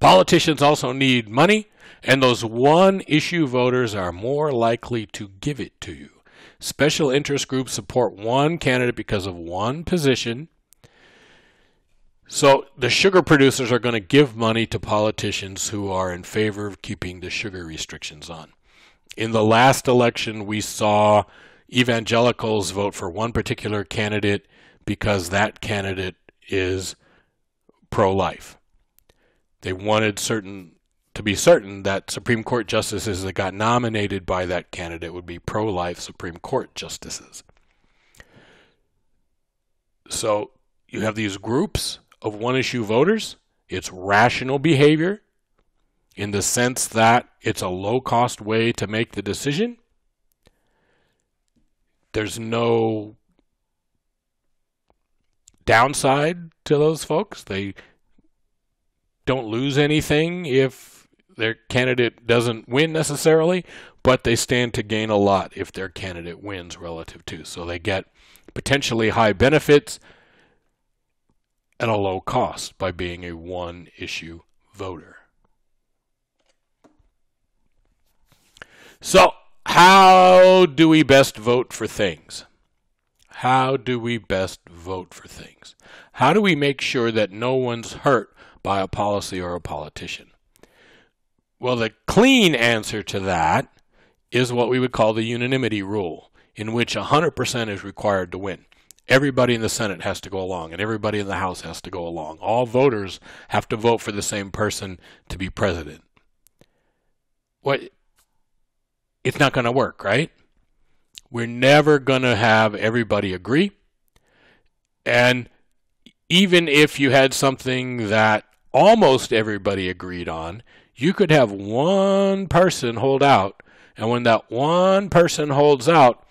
Politicians also need money, and those one issue voters are more likely to give it to you. Special interest groups support one candidate because of one position. So the sugar producers are going to give money to politicians who are in favor of keeping the sugar restrictions on. In the last election, we saw evangelicals vote for one particular candidate because that candidate is pro life. They wanted certain to be certain that Supreme Court justices that got nominated by that candidate would be pro life Supreme Court justices. So you have these groups of one issue voters. It's rational behavior in the sense that it's a low cost way to make the decision. There's no downside to those folks. They don't lose anything if their candidate doesn't win necessarily, but they stand to gain a lot if their candidate wins relative to. So they get potentially high benefits at a low cost by being a one issue voter. So, how do we best vote for things? How do we best vote for things? How do we make sure that no one's hurt by a policy or a politician? Well, the clean answer to that is what we would call the unanimity rule, in which 100% is required to win. Everybody in the Senate has to go along, and everybody in the House has to go along. All voters have to vote for the same person to be president. What? It's not going to work, right? We're never going to have everybody agree. And even if you had something that almost everybody agreed on, you could have one person hold out. And when that one person holds out,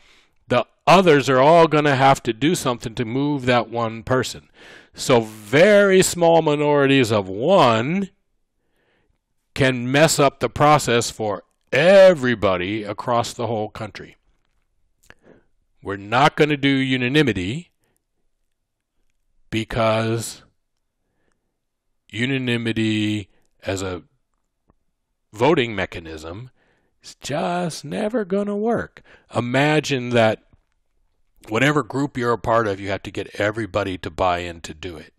the others are all going to have to do something to move that one person. So, very small minorities of one can mess up the process for everybody across the whole country. We're not going to do unanimity because unanimity as a voting mechanism is just never going to work. Imagine that whatever group you're a part of, you have to get everybody to buy in to do it.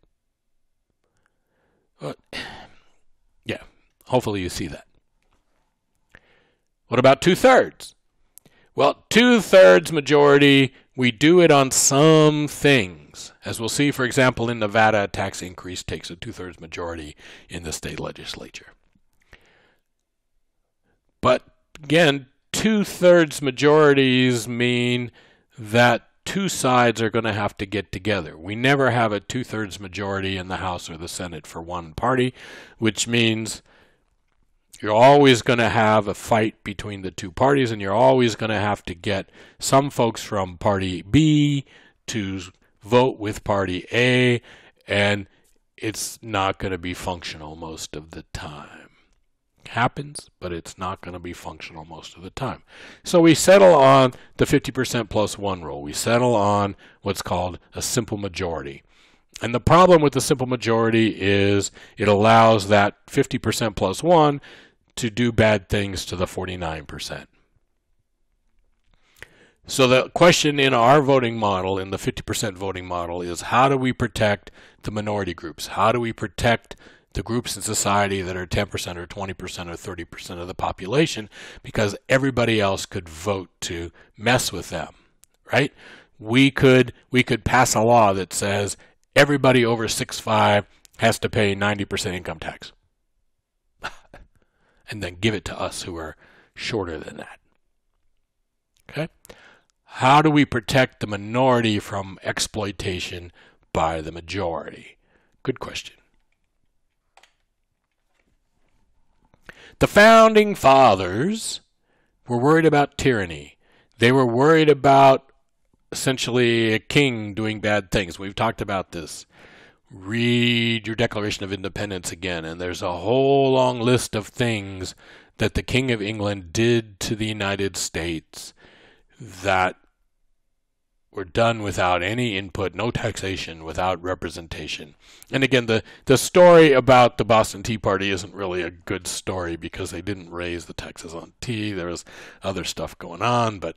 But, yeah, hopefully you see that. What about two thirds? Well, two thirds majority, we do it on some things. As we'll see, for example, in Nevada, a tax increase takes a two thirds majority in the state legislature. But again, two thirds majorities mean that two sides are going to have to get together. We never have a two thirds majority in the House or the Senate for one party, which means you're always going to have a fight between the two parties, and you're always going to have to get some folks from party B to vote with party A, and it's not going to be functional most of the time. It happens, but it's not going to be functional most of the time. So we settle on the 50% plus one rule. We settle on what's called a simple majority. And the problem with the simple majority is it allows that 50% plus one to do bad things to the 49%. So the question in our voting model, in the 50% voting model, is how do we protect the minority groups? How do we protect the groups in society that are 10% or 20% or 30% of the population because everybody else could vote to mess with them, right? We could we could pass a law that says everybody over 6'5 has to pay 90% income tax and then give it to us who are shorter than that. Okay? How do we protect the minority from exploitation by the majority? Good question. The founding fathers were worried about tyranny. They were worried about essentially a king doing bad things. We've talked about this read your Declaration of Independence again, and there's a whole long list of things that the King of England did to the United States that were done without any input, no taxation, without representation. And again, the, the story about the Boston Tea Party isn't really a good story because they didn't raise the taxes on tea. There was other stuff going on, but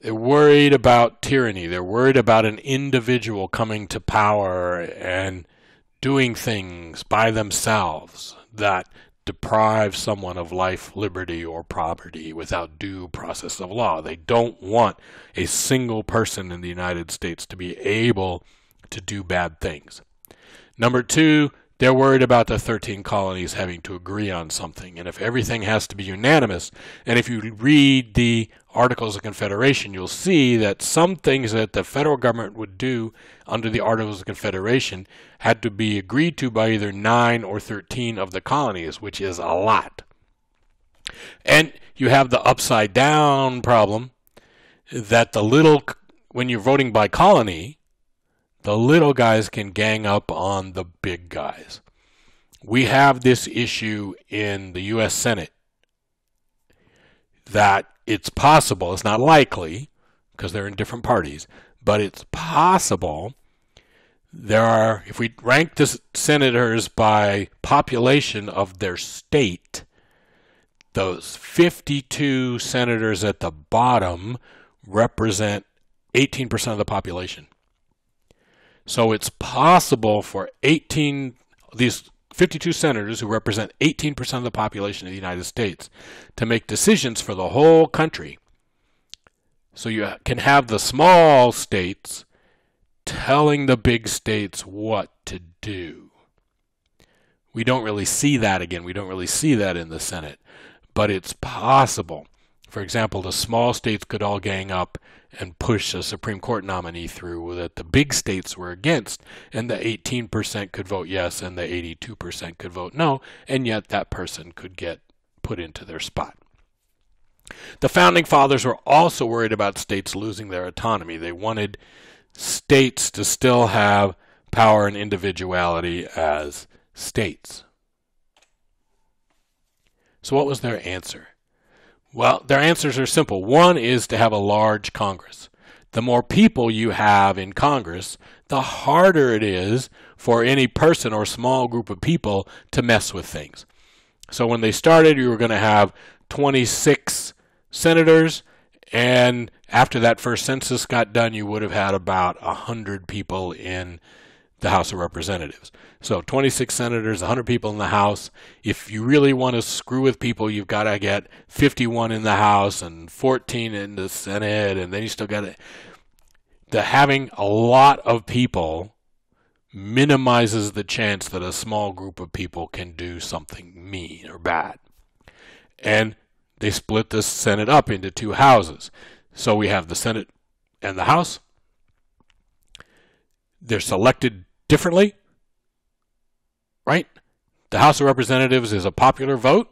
they're worried about tyranny. They're worried about an individual coming to power and doing things by themselves that deprive someone of life, liberty, or property without due process of law. They don't want a single person in the United States to be able to do bad things. Number two, they're worried about the 13 colonies having to agree on something. And if everything has to be unanimous, and if you read the Articles of Confederation, you'll see that some things that the federal government would do under the Articles of Confederation had to be agreed to by either 9 or 13 of the colonies, which is a lot. And you have the upside down problem that the little, when you're voting by colony, the little guys can gang up on the big guys. We have this issue in the U.S. Senate that it's possible, it's not likely, because they're in different parties, but it's possible there are, if we rank the senators by population of their state, those 52 senators at the bottom represent 18% of the population. So it's possible for 18 these 52 senators who represent 18% of the population of the United States to make decisions for the whole country. So you can have the small states telling the big states what to do. We don't really see that again. We don't really see that in the Senate, but it's possible. For example, the small states could all gang up and push a Supreme Court nominee through that the big states were against, and the 18% could vote yes and the 82% could vote no, and yet that person could get put into their spot. The founding fathers were also worried about states losing their autonomy. They wanted states to still have power and individuality as states. So, what was their answer? Well, their answers are simple. One is to have a large Congress. The more people you have in Congress, the harder it is for any person or small group of people to mess with things. So when they started, you were going to have 26 senators, and after that first census got done, you would have had about 100 people in the House of Representatives. So 26 senators, 100 people in the House. If you really want to screw with people, you've got to get 51 in the House and 14 in the Senate, and then you still got to. The having a lot of people minimizes the chance that a small group of people can do something mean or bad. And they split the Senate up into two houses. So we have the Senate and the House. They're selected differently, right? The House of Representatives is a popular vote.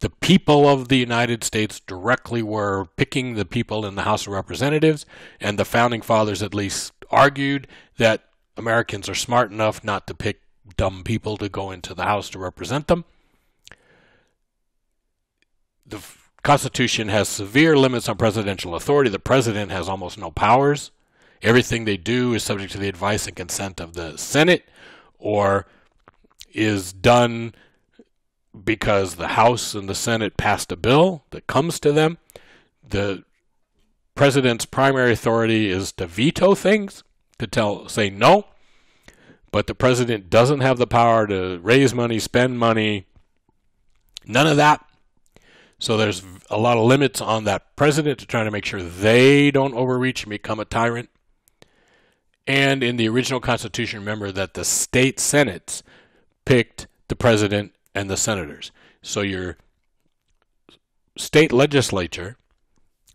The people of the United States directly were picking the people in the House of Representatives, and the founding fathers at least argued that Americans are smart enough not to pick dumb people to go into the House to represent them. The Constitution has severe limits on presidential authority. The president has almost no powers. Everything they do is subject to the advice and consent of the Senate or is done because the House and the Senate passed a bill that comes to them. The president's primary authority is to veto things, to tell say no. But the president doesn't have the power to raise money, spend money, none of that. So there's a lot of limits on that president to try to make sure they don't overreach and become a tyrant. And in the original Constitution, remember that the state senates picked the president and the senators. So your state legislature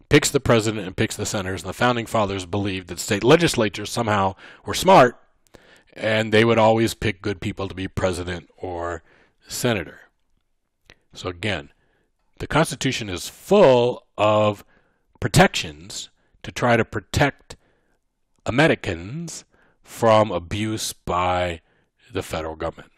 picks the president and picks the senators. And the founding fathers believed that state legislatures somehow were smart and they would always pick good people to be president or senator. So again, the Constitution is full of protections to try to protect Americans from abuse by the federal government.